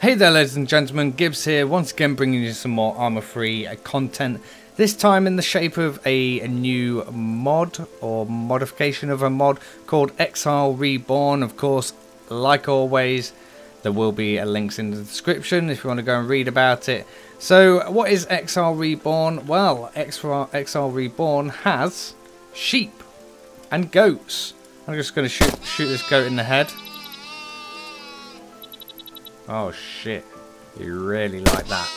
Hey there ladies and gentlemen, Gibs here, once again bringing you some more 3 uh, content, this time in the shape of a, a, new mod or modification of a mod called Exile Reborn. Of course, like always, there will be links in the description if you want to go and read about it. So, what is Exile Reborn? Well, Exile, Exile Reborn has sheep and goats. I'm just going to shoot, shoot this goat in the head. Oh shit. You really like that.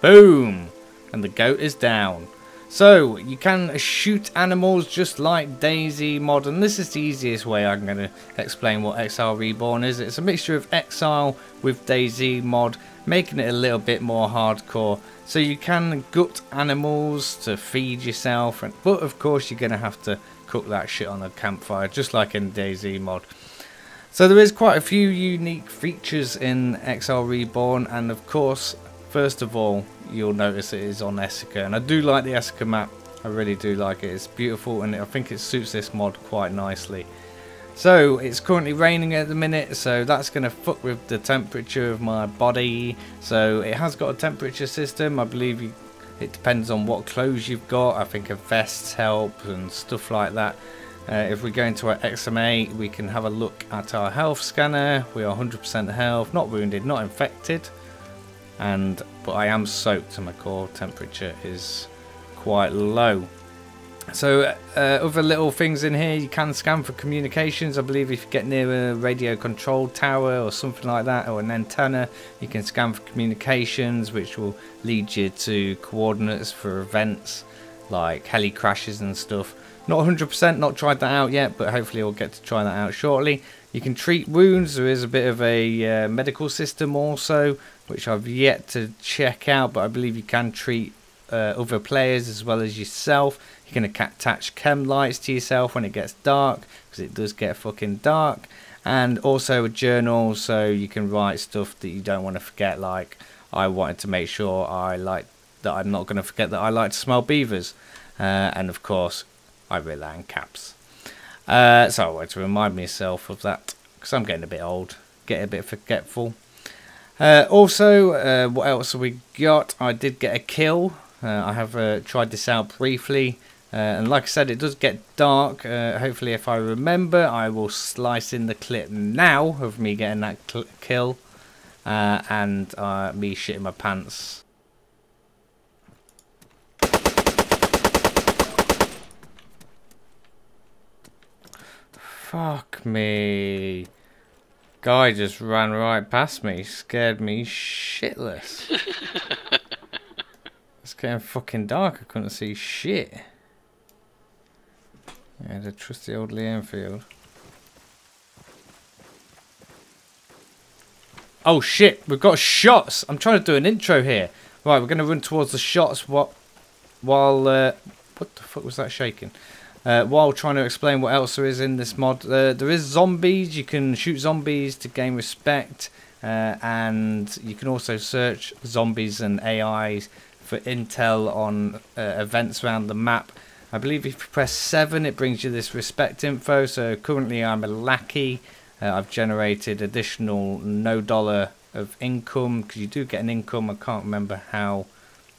Boom! And the goat is down. So, you can shoot animals just like DayZ mod, and this is the easiest way I'm going to explain what Exile Reborn is. It's a mixture of Exile with DayZ mod, making it a little bit more hardcore. So you can gut animals to feed yourself, and, but of course you're going to have to cook that shit on a campfire, just like in DayZ mod. So there is quite a few unique features in Exile Reborn and of course first of all you'll notice it is on Esseker and I do like the Esseker map. I really do like it. It's beautiful and I think it suits this mod quite nicely. So it's currently raining at the minute so that's going to fuck with the temperature of my body. So it has got a temperature system. I believe you, it depends on what clothes you've got. I think a vest helps and stuff like that uh, if we go into our XM8, we can have a look at our health scanner. We are 100% health, not wounded, not infected. And But I am soaked and my core temperature is quite low. So uh, other little things in here, you can scan for communications. I believe if you get near a radio control tower or something like that, or an antenna, you can scan for communications, which will lead you to coordinates for events like heli crashes and stuff. Not 100%, not tried that out yet, but hopefully we'll get to try that out shortly. You can treat wounds. There is a bit of a uh, medical system also, which I've yet to check out, but I believe you can treat uh, other players as well as yourself. You can attach chem lights to yourself when it gets dark, because it does get fucking dark. And also a journal, so you can write stuff that you don't want to forget, like I wanted to make sure I like that I'm not going to forget that I like to smell beavers. Uh, and of course, I rely on caps. Uh, so I want to remind myself of that because I'm getting a bit old, getting a bit forgetful. Uh, also, uh, what else have we got? I did get a kill. Uh, I have uh, tried this out briefly. Uh, and like I said, it does get dark. hopefully, if I remember, I will slice in the clip now of me getting that kill. and me shitting my pants Fuck me. Guy just ran right past me, scared me shitless. it's getting fucking dark, I couldn't see shit. Yeah, the trusty old Lee Enfield. Oh shit, we've got shots! I'm trying to do an intro here. Right, we're going to run towards the shots what, while... Uh, what the fuck was that shaking? Uh, while trying to explain what else there is in this mod, uh, there is zombies. You can shoot zombies to gain respect, uh, and you can also search zombies and AIs for intel on uh, events around the map. I believe if you press 7 it brings you this respect info, so currently I'm a lackey. Uh, I've generated additional no dollar of income, because you do get an income, I can't remember how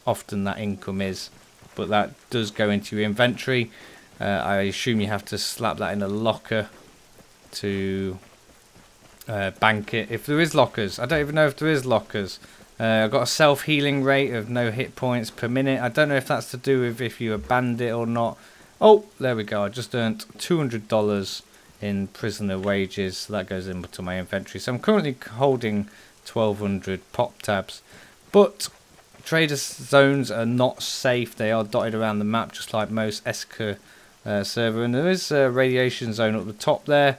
often that income is, but that does go into your inventory. Uh, I assume you have to slap that in a locker to uh, bank it. If there is lockers, I don't even know if there is lockers. Uh, I've got a self-healing rate of no hit points per minute. I don't know if that's to do with if you abandon it or not. Oh, there we go. I just earned $200 in prisoner wages. So that goes into my inventory. So I'm currently holding 1200 pop tabs. But trader zones are not safe. They are dotted around the map just like most Esseker uh, server. And there is a radiation zone up the top there.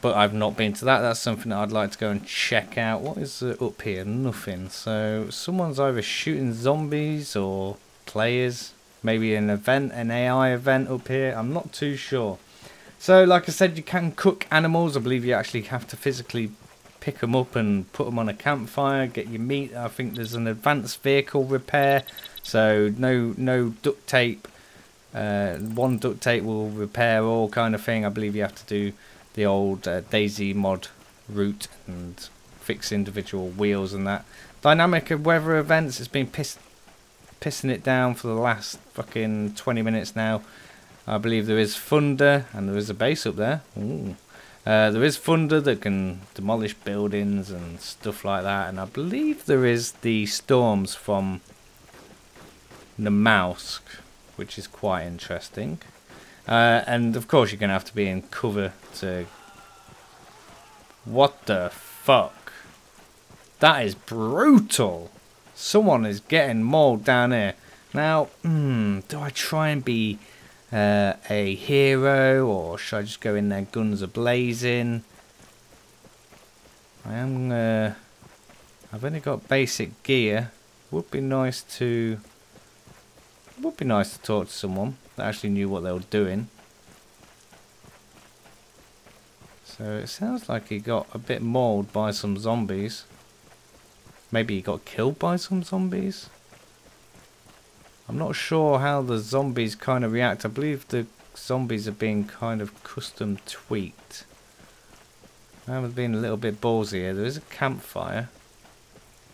But I've not been to that. That's something that I'd like to go and check out. What is uh, up here? Nothing. So someone's either shooting zombies or players. Maybe an event, an AI event up here. I'm not too sure. So like I said, you can cook animals. I believe you actually have to physically pick them up and put them on a campfire, get your meat. I think there's an advanced vehicle repair. So no no duct tape uh, one duct tape will repair all kind of thing. I believe you have to do the old uh, DayZ mod route and fix individual wheels and that. Dynamic of weather events, it's been piss pissing it down for the last fucking 20 minutes now. I believe there is thunder and there is a base up there. Ooh. Uh, there is thunder that can demolish buildings and stuff like that, and I believe there is the storms from Namalsk, which is quite interesting. Uh, and of course, you're going to have to be in cover to. What the fuck? That is brutal. Someone is getting mauled down here. Now, hmm, do I try and be uh, a hero or should I just go in there guns a blazing? I am. Uh, I've only got basic gear. Would be nice to. Would be nice to talk to someone that actually knew what they were doing. So it sounds like he got a bit mauled by some zombies. Maybe he got killed by some zombies. I'm not sure how the zombies kind of react. I believe the zombies are being kind of custom tweaked. I have been a little bit ballsy here. There is a campfire.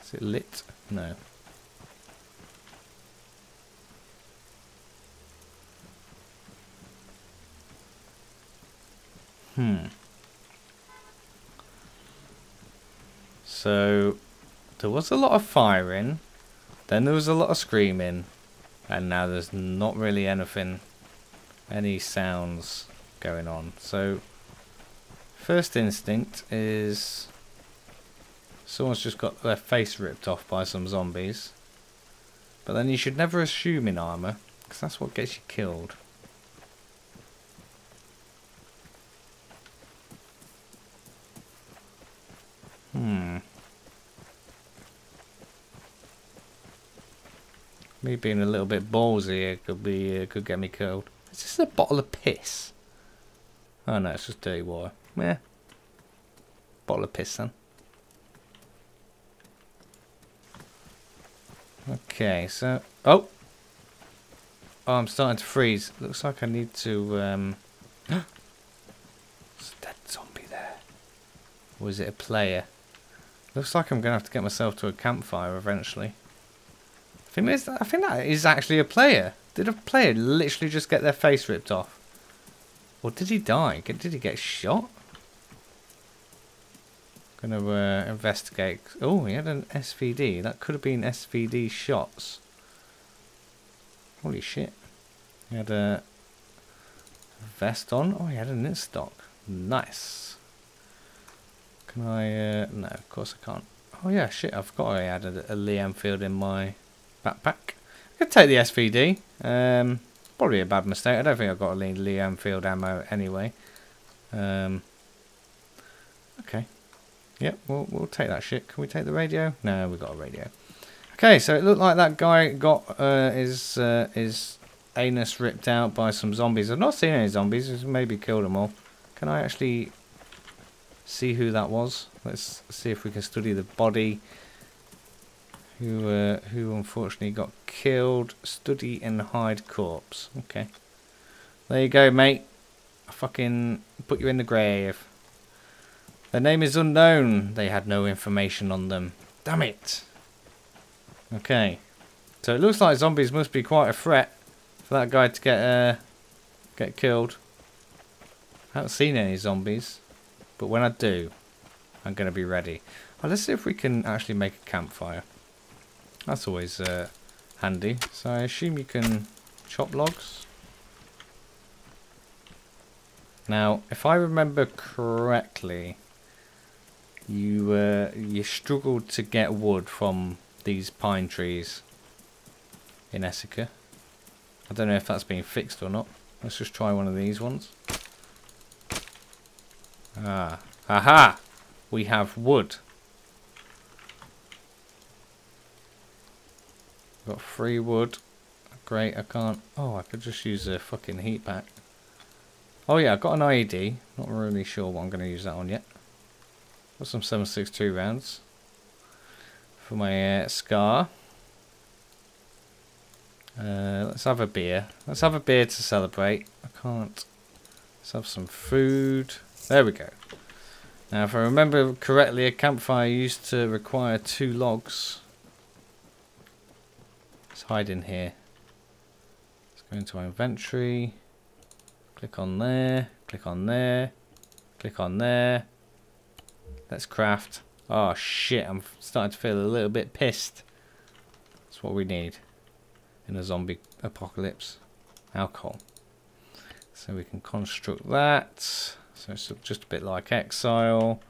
Is it lit? No. Hmm. So, there was a lot of firing. Then there was a lot of screaming. And now there's not really anything, any sounds going on. So, first instinct is someone's just got their face ripped off by some zombies. But then you should never assume in Arma, because that's what gets you killed. Hmm. Me being a little bit ballsy could be uh, could get me killed. Is this a bottle of piss? Oh no, it's just dirty water. Yeah. Bottle of piss then. Okay, so oh, oh, I'm starting to freeze. Looks like I need to. Um, There's a dead zombie there. Or is it a player? Looks like I'm going to have to get myself to a campfire eventually. I think, I think that is actually a player. Did a player literally just get their face ripped off? Or did he die? Did he get shot? Gonna uh, investigate. Oh, he had an SVD. That could have been SVD shots. Holy shit. He had a vest on. Oh, he had a knit stock. Nice. Can I, uh, no, of course I can't. Oh yeah, shit, I forgot I had a, a Lee Enfield in my backpack. I could take the SVD. Um, probably a bad mistake. I don't think I've got a Lee, Lee Enfield ammo anyway. Um, okay. Yep, we'll, we'll take that shit. Can we take the radio? No, we've got a radio. Okay, so it looked like that guy got uh, his uh, his anus ripped out by some zombies. I've not seen any zombies. Maybe killed them all. Can I actually see who that was. Let's see if we can study the body. Who uh, who unfortunately got killed. Study and hide corpse. Okay. There you go, mate. I fucking put you in the grave. Their name is unknown. They had no information on them. Damn it. Okay. So it looks like zombies must be quite a threat for that guy to get uh, get killed. I haven't seen any zombies. But when I do, I'm going to be ready. Well, let's see if we can actually make a campfire. That's always uh, handy. So I assume you can chop logs. Now, if I remember correctly, you uh, you struggled to get wood from these pine trees in Esseker. I don't know if that's been fixed or not. Let's just try one of these ones. Ah. Aha! We have wood. Got free wood. Great, I can't... Oh, I could just use a fucking heat pack. Oh yeah, I've got an IED. Not really sure what I'm going to use that on yet. Got some 7.62 rounds. For my uh, SCAR. Uh, let's have a beer. Let's have a beer to celebrate. I can't... Let's have some food. There we go. Now, if I remember correctly, a campfire used to require two logs. Let's hide in here. Let's go into our inventory. Click on there. Click on there. Click on there. Let's craft. Oh shit, I'm starting to feel a little bit pissed. That's what we need in a zombie apocalypse. Alcohol. So we can construct that. So it's just a bit like exile.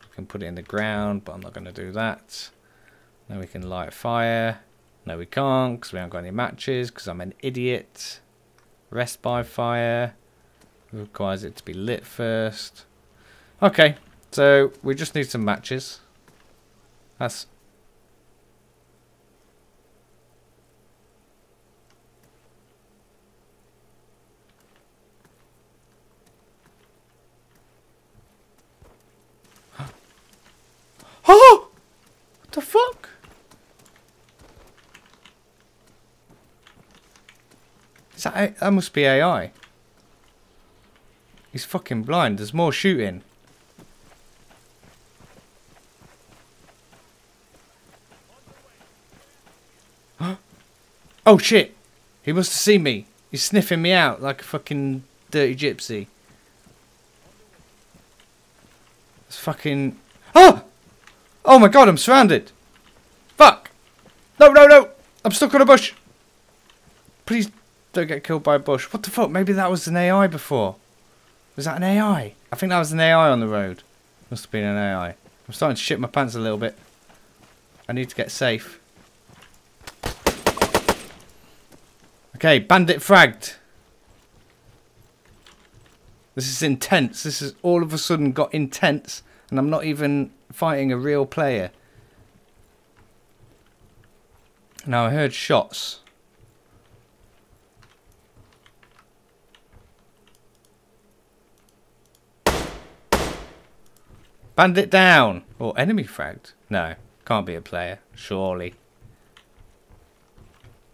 We can put it in the ground, but I'm not going to do that. Now we can light fire. No, we can't because we haven't got any matches because I'm an idiot. Rest by fire. Requires it to be lit first. Okay, so we just need some matches. That's Oh! What the fuck? Is that, that must be AI. He's fucking blind. There's more shooting. oh shit! He must have seen me. He's sniffing me out like a fucking dirty gypsy. It's fucking... Oh! Oh my god, I'm surrounded. Fuck. No, no, no. I'm stuck on a bush. Please don't get killed by a bush. What the fuck? Maybe that was an AI before. Was that an AI? I think that was an AI on the road. Must have been an AI. I'm starting to shit my pants a little bit. I need to get safe. Okay, bandit fragged. This is intense. This has all of a sudden got intense and I'm not even fighting a real player. Now I heard shots. Bandit down! Or enemy fragged? No, can't be a player, surely.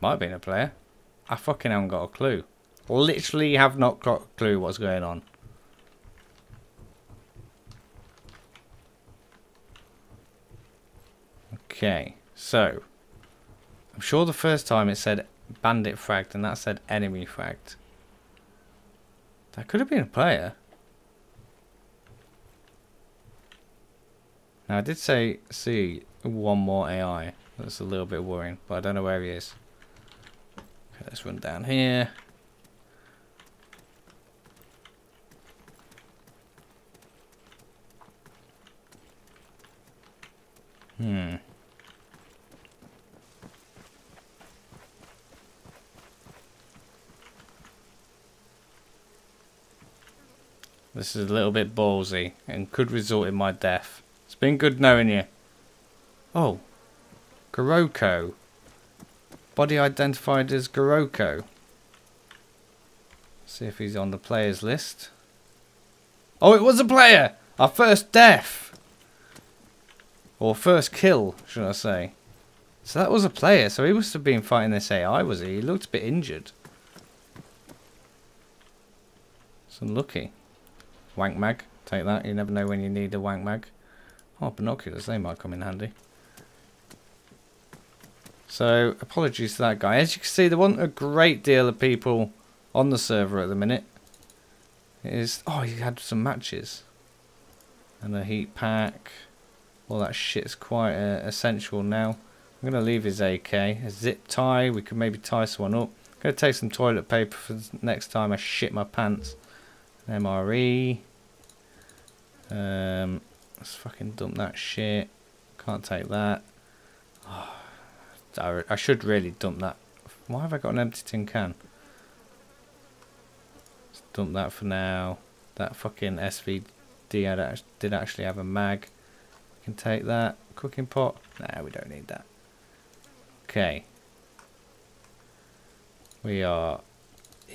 Might have been a player. I fucking haven't got a clue. Literally have not got a clue what's going on. Okay, so I'm sure the first time it said bandit fragged and that said enemy fragged. That could have been a player. Now I did say see one more AI. That's a little bit worrying, but I don't know where he is. Okay, let's run down here. Hmm. This is a little bit ballsy and could result in my death. It's been good knowing you. Oh. Goroko. Body identified as Goroko. See if he's on the players list. Oh, it was a player! Our first death! Or first kill, should I say. So that was a player, so he must have been fighting this AI, was he? He looked a bit injured. It's unlucky. Wank mag. Take that. You never know when you need a wank mag. Oh, binoculars. They might come in handy. So, apologies to that guy. As you can see, there wasn't a great deal of people on the server at the minute. It is... Oh, he had some matches. And a heat pack. All that shit's quite uh, essential now. I'm going to leave his AK. A zip tie. We could maybe tie someone up. I'm going to take some toilet paper for next time I shit my pants. MRE. Um, let's fucking dump that shit. Can't take that. Oh, I, should really dump that. Why have I got an empty tin can? Let's dump that for now. That fucking SVD did actually have a mag. We can take that. Cooking pot. Nah, we don't need that. Okay. We are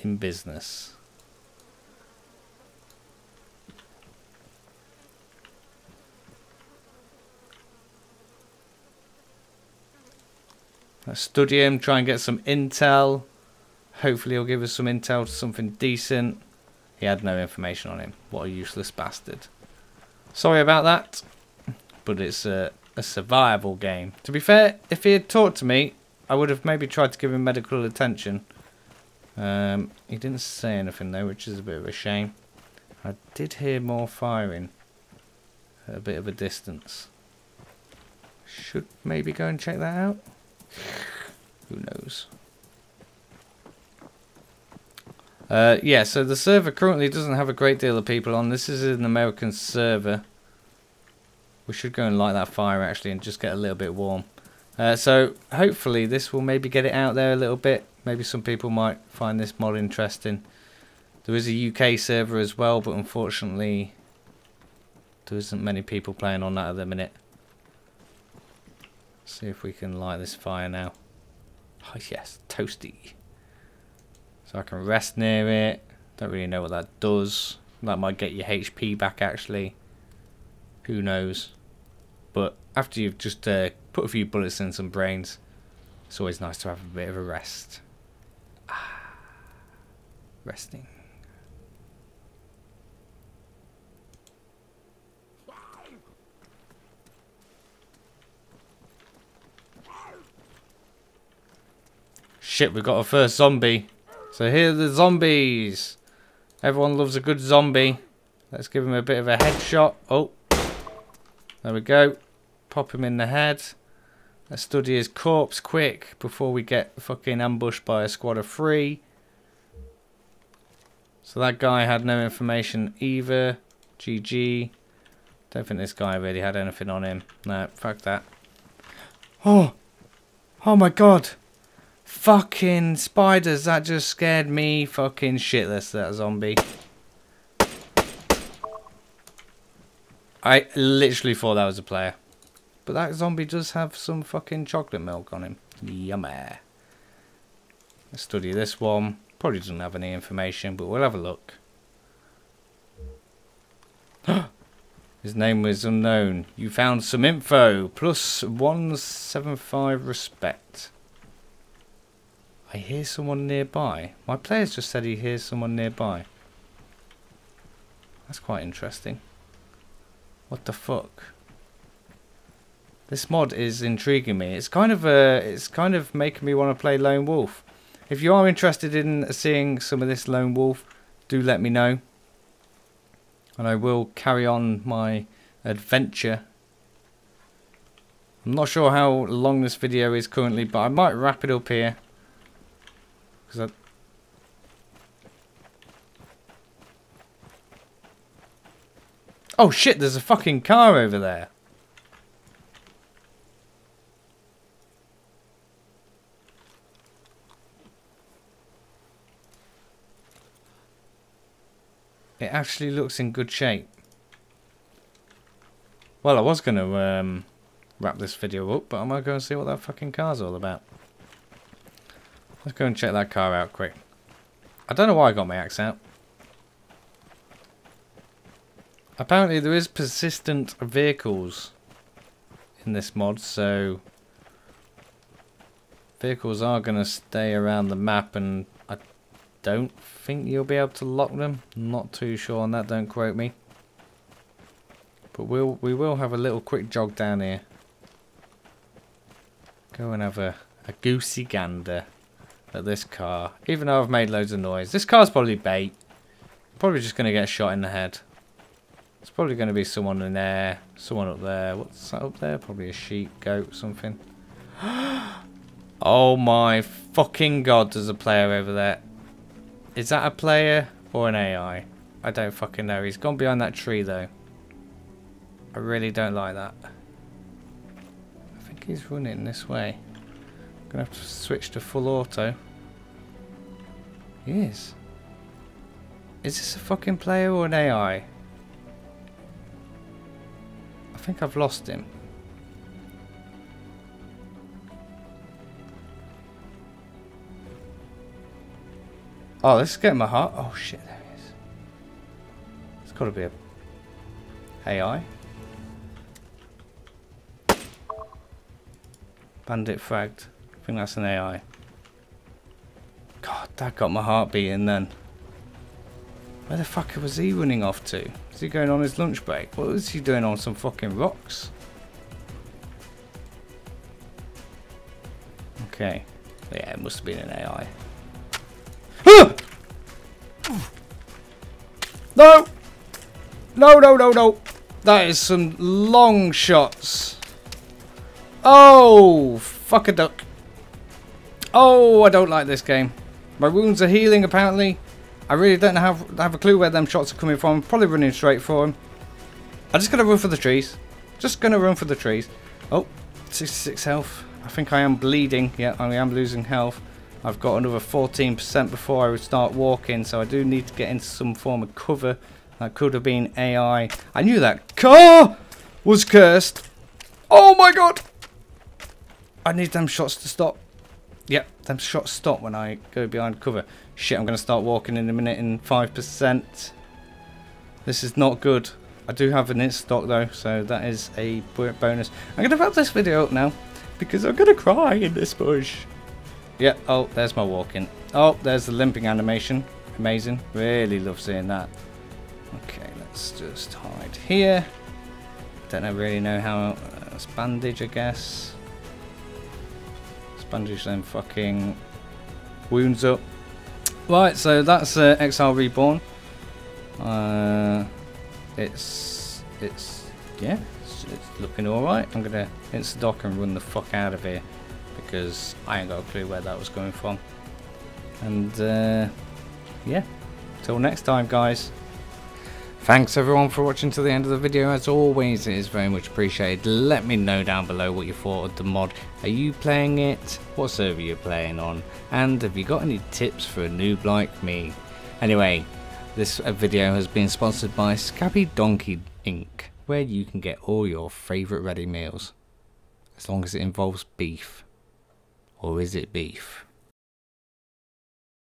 in business. Study him, try and get some intel. Hopefully he'll give us some intel to something decent. He had no information on him. What a useless bastard. Sorry about that, but it's a, a survival game. To be fair, if he had talked to me, I would have maybe tried to give him medical attention. Um, he didn't say anything though, which is a bit of a shame. I did hear more firing at a bit of a distance. Should maybe go and check that out. Who knows? Uh, yeah, so the server currently doesn't have a great deal of people on. This is an American server. We should go and light that fire actually and just get a little bit warm. Uh, so hopefully this will maybe get it out there a little bit. Maybe some people might find this mod interesting. There is a UK server as well, but unfortunately there isn't many people playing on that at the minute. See if we can light this fire now. Oh yes, toasty. So I can rest near it. Don't really know what that does. That might get your HP back actually. Who knows. But after you've just uh, put a few bullets in some brains, it's always nice to have a bit of a rest. Ah, resting. Shit, we got our first zombie. So here are the zombies. Everyone loves a good zombie. Let's give him a bit of a headshot. Oh. There we go. Pop him in the head. Let's study his corpse quick before we get fucking ambushed by a squad of three. So that guy had no information either. GG. Don't think this guy really had anything on him. No, fuck that. Oh! Oh my god! Fucking spiders, that just scared me fucking shitless, that zombie. I literally thought that was a player. But that zombie does have some fucking chocolate milk on him. Yummy. Let's study this one. Probably doesn't have any information, but we'll have a look. His name was unknown. You found some info. Plus 175 respect. I hear someone nearby. My player's just said he hears someone nearby. That's quite interesting. What the fuck? This mod is intriguing me. It's kind of a, it's kind of making me want to play Lone Wolf. If you are interested in seeing some of this Lone Wolf, do let me know. And I will carry on my adventure. I'm not sure how long this video is currently, but I might wrap it up here. Because Oh shit, there's a fucking car over there. It actually looks in good shape. Well, I was going to um, wrap this video up, but I'm going to go and see what that fucking car's all about. Let's go and check that car out quick. I don't know why I got my axe out. Apparently there is persistent vehicles in this mod, so vehicles are going to stay around the map and I don't think you'll be able to lock them. Not too sure on that, don't quote me. But we'll, we will have a little quick jog down here. Go and have a, a goosey gander at this car. Even though I've made loads of noise. This car's probably bait. Probably just going to get shot in the head. It's probably going to be someone in there. Someone up there. What's that up there? Probably a sheep, goat, something. oh my fucking god, there's a player over there. Is that a player or an AI? I don't fucking know. He's gone behind that tree though. I really don't like that. I think he's running this way. Gonna have to switch to full auto. He is. Is this a fucking player or an AI? I think I've lost him. Oh, this is getting my heart. Oh shit, there he is. It's got to be a AI. Bandit fragged think that's an AI. God, that got my heart beating then. Where the fuck was he running off to? Is he going on his lunch break? What was he doing on some fucking rocks? Okay. Yeah, it must have been an AI. no! No, no, no, no! That is some long shots. Oh, fuck a duck. Oh, I don't like this game. My wounds are healing, apparently. I really don't have, have a clue where them shots are coming from. Probably running straight for them. I'm just going to run for the trees. Just going to run for the trees. Oh, 66 health. I think I am bleeding. Yeah, I am losing health. I've got another 14% before I would start walking, so I do need to get into some form of cover. That could have been AI. I knew that car was cursed. Oh my god! I need them shots to stop. Yep, them shots stop when I go behind cover. Shit, I'm going to start walking in a minute in 5%. This is not good. I do have an Instadoc though, so that is a bonus. I'm going to wrap this video up now because I'm going to cry in this bush. Yep, oh, there's my walking. Oh, there's the limping animation. Amazing. Really love seeing that. Okay, let's just hide here. Don't know, really know how... Uh, bandage, I guess. Bandage them fucking wounds up. Right, so that's uh, Exile Reborn. Uh, it's... It's... Yeah, it's, it's looking alright. I'm gonna Instadoc and run the fuck out of here. Because I ain't got a clue where that was going from. And, uh, yeah. Till next time, guys. Thanks everyone for watching to the end of the video. As always, it is very much appreciated. Let me know down below what you thought of the mod. Are you playing it? What server you're playing on? And have you got any tips for a noob like me? Anyway, this uh, video has been sponsored by Scabby Donkey Inc. Where you can get all your favourite ready meals. As long as it involves beef. Or is it beef?